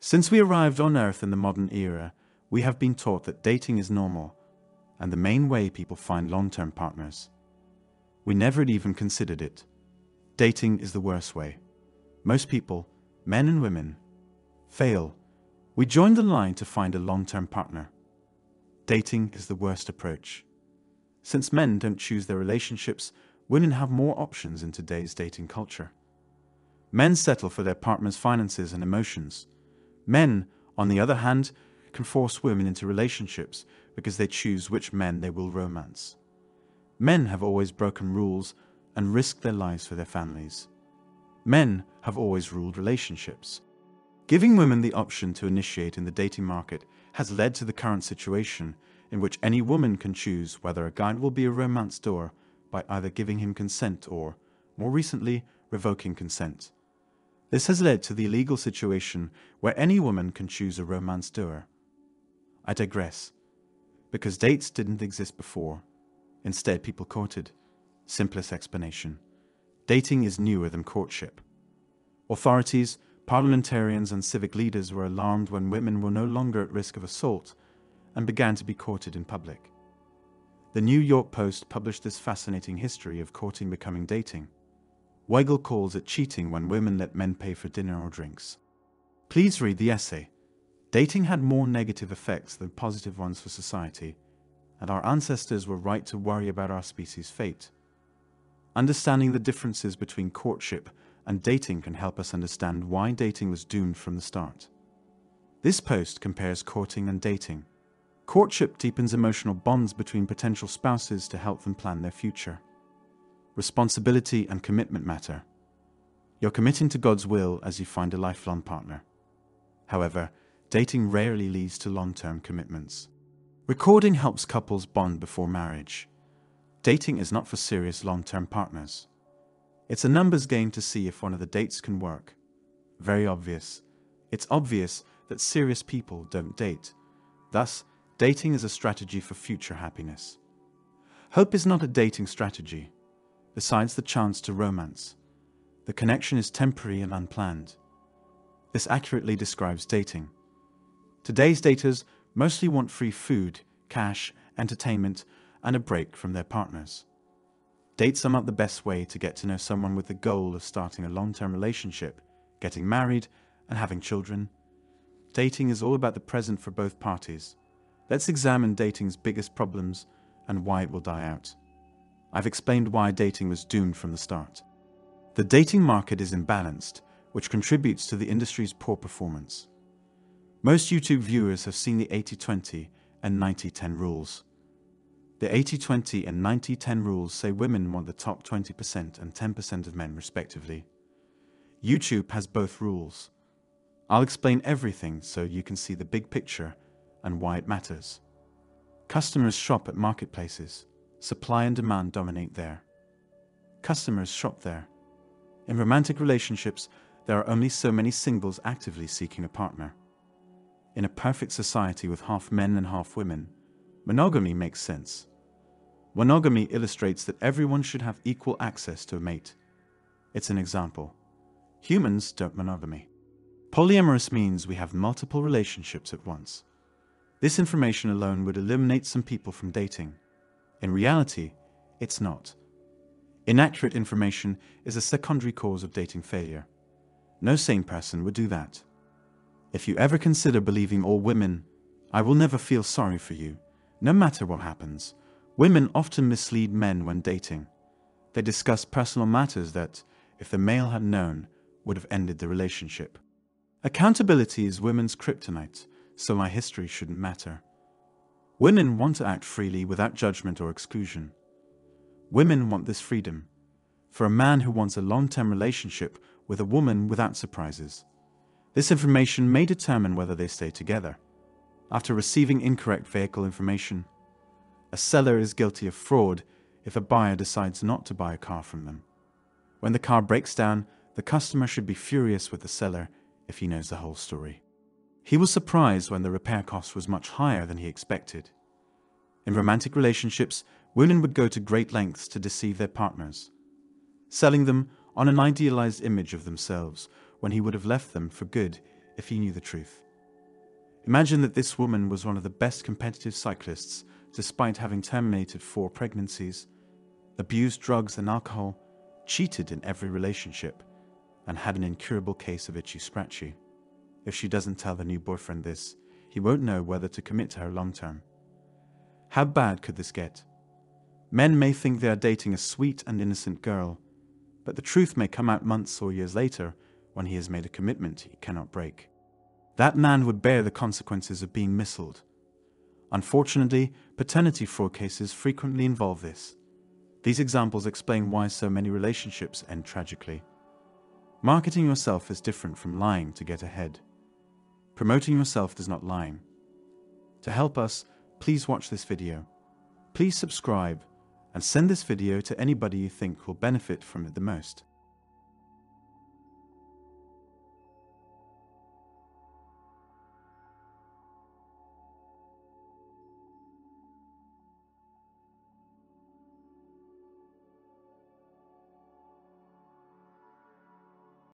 Since we arrived on Earth in the modern era, we have been taught that dating is normal and the main way people find long term partners. We never even considered it. Dating is the worst way. Most people, men and women, fail. We join the line to find a long term partner. Dating is the worst approach. Since men don't choose their relationships, women have more options in today's dating culture. Men settle for their partner's finances and emotions. Men, on the other hand, can force women into relationships because they choose which men they will romance. Men have always broken rules and risked their lives for their families. Men have always ruled relationships. Giving women the option to initiate in the dating market has led to the current situation in which any woman can choose whether a guy will be a romance door by either giving him consent or, more recently, revoking consent. This has led to the illegal situation where any woman can choose a romance doer. I digress. Because dates didn't exist before. Instead, people courted. Simplest explanation. Dating is newer than courtship. Authorities, parliamentarians, and civic leaders were alarmed when women were no longer at risk of assault and began to be courted in public. The New York Post published this fascinating history of courting becoming dating. Weigel calls it cheating when women let men pay for dinner or drinks. Please read the essay. Dating had more negative effects than positive ones for society, and our ancestors were right to worry about our species' fate. Understanding the differences between courtship and dating can help us understand why dating was doomed from the start. This post compares courting and dating. Courtship deepens emotional bonds between potential spouses to help them plan their future. Responsibility and commitment matter. You're committing to God's will as you find a lifelong partner. However, dating rarely leads to long term commitments. Recording helps couples bond before marriage. Dating is not for serious long term partners. It's a numbers game to see if one of the dates can work. Very obvious. It's obvious that serious people don't date. Thus, dating is a strategy for future happiness. Hope is not a dating strategy, besides the chance to romance. The connection is temporary and unplanned. This accurately describes dating. Today's daters mostly want free food, cash, entertainment, and a break from their partners. Dates are not the best way to get to know someone with the goal of starting a long term relationship, getting married, and having children. Dating is all about the present for both parties. Let's examine dating's biggest problems and why it will die out. I've explained why dating was doomed from the start. The dating market is imbalanced, which contributes to the industry's poor performance. Most YouTube viewers have seen the 80 20 and 90 10 rules. The 80 20 and 90 10 rules say women want the top 20% and 10% of men, respectively. YouTube has both rules. I'll explain everything so you can see the big picture and why it matters. Customers shop at marketplaces, supply and demand dominate there. Customers shop there. In romantic relationships, there are only so many singles actively seeking a partner. In a perfect society with half men and half women, Monogamy makes sense. Monogamy illustrates that everyone should have equal access to a mate. It's an example. Humans don't monogamy. Polyamorous means we have multiple relationships at once. This information alone would eliminate some people from dating. In reality, it's not. Inaccurate information is a secondary cause of dating failure. No sane person would do that. If you ever consider believing all women, I will never feel sorry for you. No matter what happens, women often mislead men when dating. They discuss personal matters that, if the male had known, would have ended the relationship. Accountability is women's kryptonite, so my history shouldn't matter. Women want to act freely without judgment or exclusion. Women want this freedom. For a man who wants a long term relationship with a woman without surprises. This information may determine whether they stay together after receiving incorrect vehicle information. A seller is guilty of fraud if a buyer decides not to buy a car from them. When the car breaks down, the customer should be furious with the seller if he knows the whole story. He was surprised when the repair cost was much higher than he expected. In romantic relationships, women would go to great lengths to deceive their partners, selling them on an idealized image of themselves when he would have left them for good if he knew the truth. Imagine that this woman was one of the best competitive cyclists despite having terminated four pregnancies, abused drugs and alcohol, cheated in every relationship, and had an incurable case of itchy scratchy. If she doesn't tell the new boyfriend this, he won't know whether to commit to her long term. How bad could this get? Men may think they are dating a sweet and innocent girl, but the truth may come out months or years later when he has made a commitment he cannot break. That man would bear the consequences of being missiled. Unfortunately, paternity fraud cases frequently involve this. These examples explain why so many relationships end tragically. Marketing yourself is different from lying to get ahead. Promoting yourself does not lie. To help us, please watch this video. Please subscribe and send this video to anybody you think will benefit from it the most.